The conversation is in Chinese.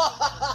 哈哈哈。